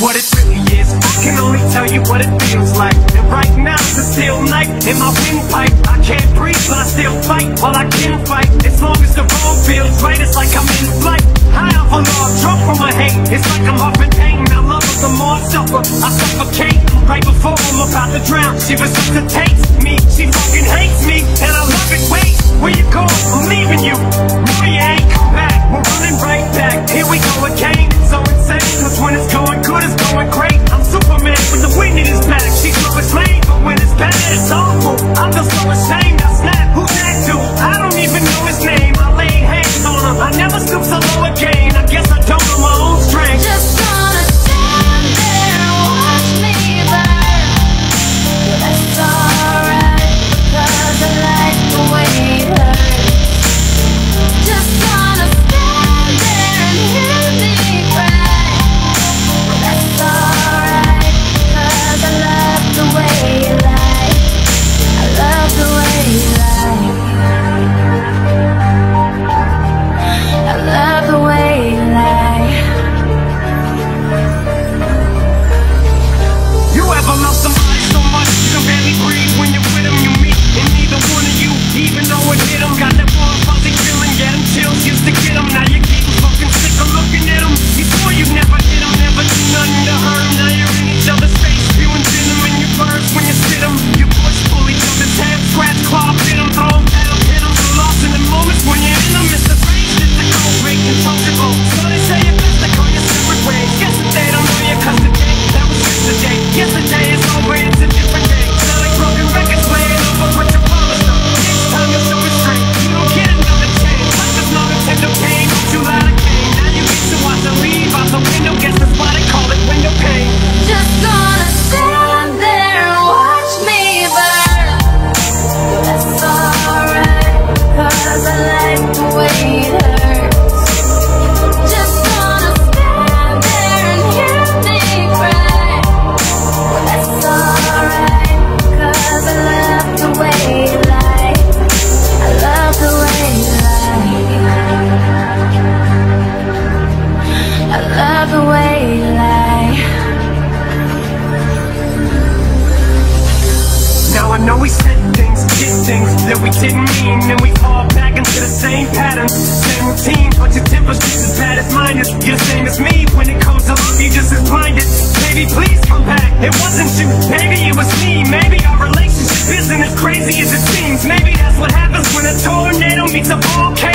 what it really is. I can only tell you what it feels like. And right now, it's a steel night in my windpipe. I can't breathe, but I still fight while I can fight. As long as the road feels right, it's like I'm in flight. High off a log, drunk from my hate. It's like I'm huffing pain. Now love is the more I suffer. I suffocate right before I'm about to drown. She resuscitates me. She fucking hates me. I know we said things, did things that we didn't mean. And we fall back into the same patterns, same routine. But your temper's just as bad as mine is. You're the same as me when it comes to love you just as blinded. Baby, please come back. It wasn't you, maybe it was me. Maybe our relationship isn't as crazy as it seems. Maybe that's what happens when a tornado meets a volcano.